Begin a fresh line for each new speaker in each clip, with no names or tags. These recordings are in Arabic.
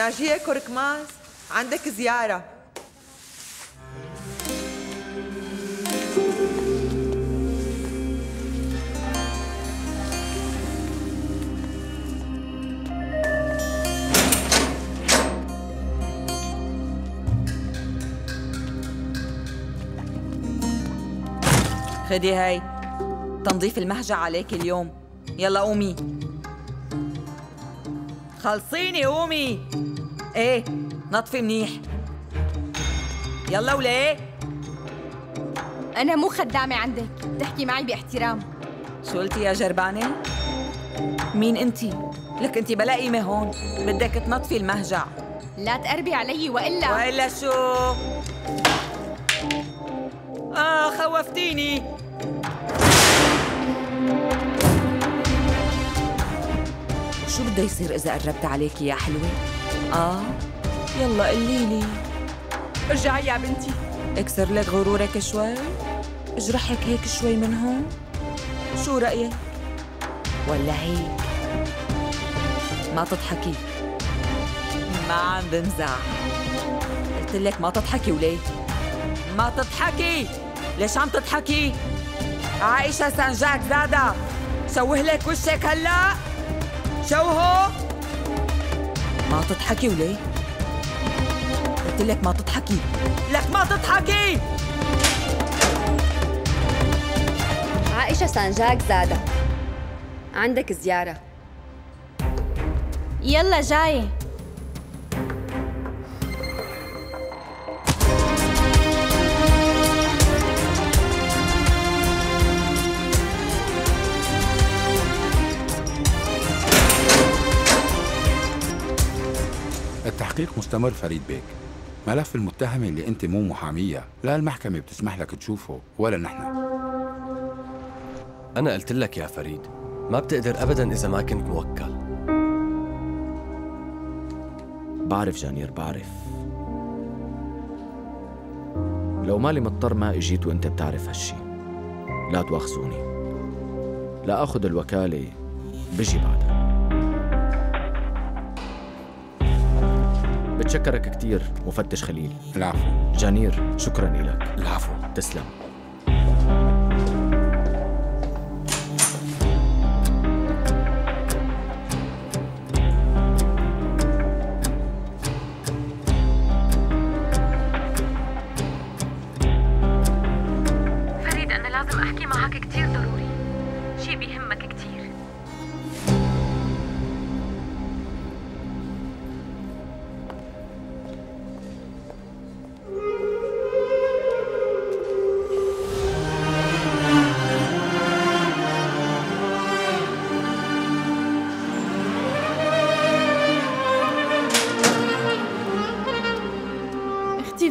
ناجية كوركماز عندك زيارة
خدي هاي تنظيف المهجع عليك اليوم يلا قومي خلصيني قومي. إيه نطفي منيح. يلا وليه
أنا مو خدامة عندك. تحكي معي باحترام.
شو قلتي يا جربانة؟ مين انتي؟ لك انتي بلا قيمة هون. بدك تنطفي المهجع.
لا تقربي علي وإلا.
وإلا شو؟ آه خوفتيني. بده يصير إذا قربت عليكي يا حلوة؟ آه. يلا قولي لي.
ارجعي يا بنتي.
اكسر لك غرورك شوي. اجرحك هيك شوي من هون. شو رأيك؟ ولا هيك. ما تضحكي. ما عم بمزح. قلت لك ما تضحكي وليه؟ ما تضحكي. ليش عم تضحكي؟ عائشة سانجاك زادة. شوه لك وشك هلا. شوهو ما تضحكي وليه؟ قلت لك ما تضحكي. لك ما تضحكي!
عائشة سانجاك زادة. عندك زيارة.
يلا جاي.
مستمر فريد بيك. ملف المتهم اللي انت مو محامية. لا المحكمة بتسمح لك تشوفه ولا نحن.
أنا قلت لك يا فريد ما بتقدر أبدا إذا ما كنت موكل.
بعرف جانير بعرف. لو مالي مضطر ما إجيت وأنت بتعرف هالشي. لا تواخذوني. لا أخذ الوكالة بجي بعدها. بتشكرك كتير مفتش خليل.
العفو.
جانير شكرا لك.
العفو.
تسلم.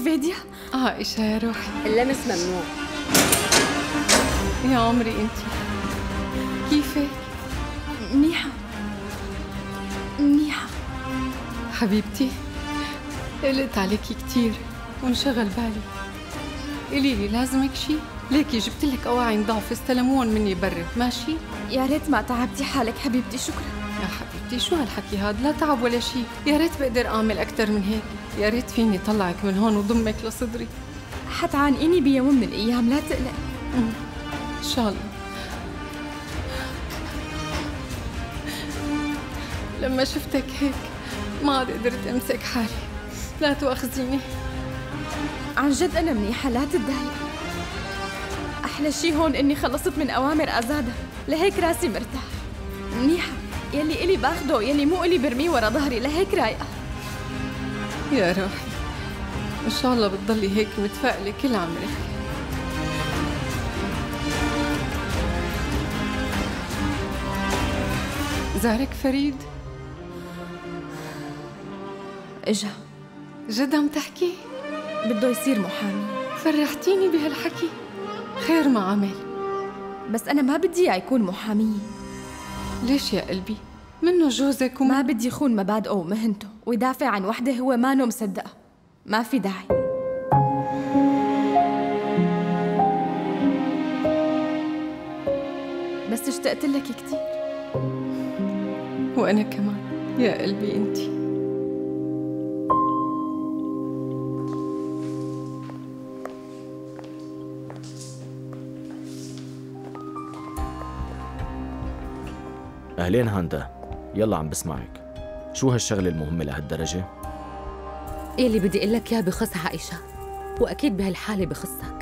أختي فيديا
عائشة يا روحي.
اللمس ممنوع.
يا عمري أنت. كيفك؟
منيحة. منيحة.
حبيبتي قلقت عليكي كتير وانشغل بالي قولي لي لازمك شي؟ ليكي جبت لك أواعي ضعف استلموهم مني برا ماشي؟
يا ريت ما تعبتي حالك حبيبتي شكرا.
يا حبيبتي شو هالحكي هاد لا تعب ولا شي. يا ريت بقدر أعمل أكتر من هيك. يا ريت فيني طلعك من هون وضمك لصدري.
حتعانقيني بيوم من الأيام لا تقلق.
إن شاء الله. لما شفتك هيك ما عاد قدرت أمسك حالي. لا تواخذيني
عن جد أنا منيحة لا تتضايق أحلى شي هون إني خلصت من أوامر أزادة. لهيك راسي مرتاح. منيحة. يلي إلي باخده يلي مو إلي برميه ورا ظهري. لهيك رايقة.
يا روحي إن شاء الله بتضلي هيك متفائلة كل عمرك. زارك فريد؟
إجا.
جد عم تحكي؟
بده يصير محامي.
فرحتيني بهالحكي. خير ما عمل.
بس أنا ما بدي إياه يكون محامي.
ليش يا قلبي؟ منه جوزك وما
ما بدي يخون مبادئه ومهنته ويدافع عن وحدة هو مانو مصدقها ما في داعي. بس اشتقت لك كثير
وأنا كمان يا قلبي أنتي.
أهلين هاندا. يلا عم بسمعك. شو هالشغلة المهمة لهالدرجة؟
اللي بدي أقول لك اياه بخص عائشة وأكيد بهالحالة بخصك.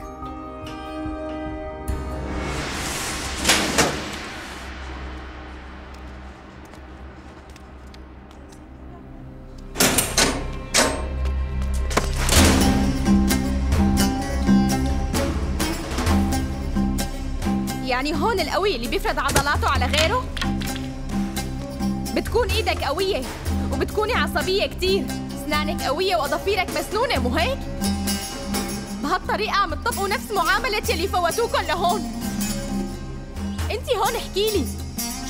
يعني هون القوي اللي بيفرض عضلاته على غيره؟ بتكون إيدك قوية وبتكوني عصبية كتير اسنانك قوية وأظافيرك مسنونة مو هيك؟ بهالطريقة عم تطبقوا نفس معاملة يلي فوتوكن لهون انتي هون احكيلي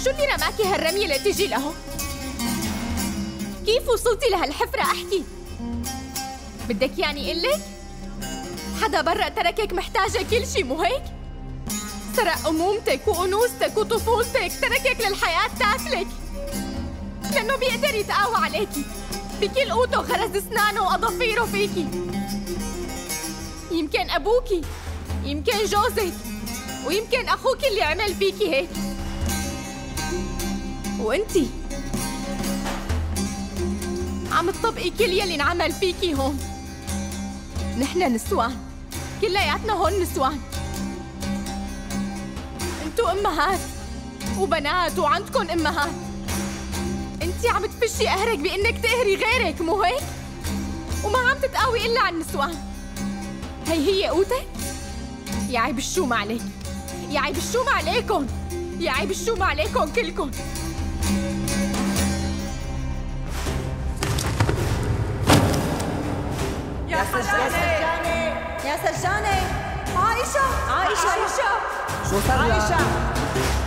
شو اللي رماكي هالرمية لتجي لهون؟ كيف وصلتي لهالحفرة أحكي؟ بدك يعني قلك؟ حدا برا تركك محتاجة كل شي مو هيك؟ سرق أمومتك وأنوثتك وطفولتك تركك للحياة تاكلك لأنه بيقدر يتقاوى عليكي بكل قوته غرز أسنانه وأظافيره فيكي يمكن أبوكي يمكن جوزك ويمكن أخوك اللي عمل فيكي هيك. وانتي عم تطبقي كل يلي انعمل فيكي هون. نحن نسوان. كلياتنا هون نسوان. أنتو أمهات وبنات وعندكن أمهات. انتي عم تفشي قهرك بانك تقهري غيرك مو هيك؟ وما عم تتقاوي إلا على النسوان. هي هي قوتك؟ يا عيب الشوم عليك. يا عيب الشوم عليكن يا عيب الشوم عليكن كلكن
يا سجانة. يا سجانة. عائشة. عائشة. عائشة.
شو صار لها؟
عائشة.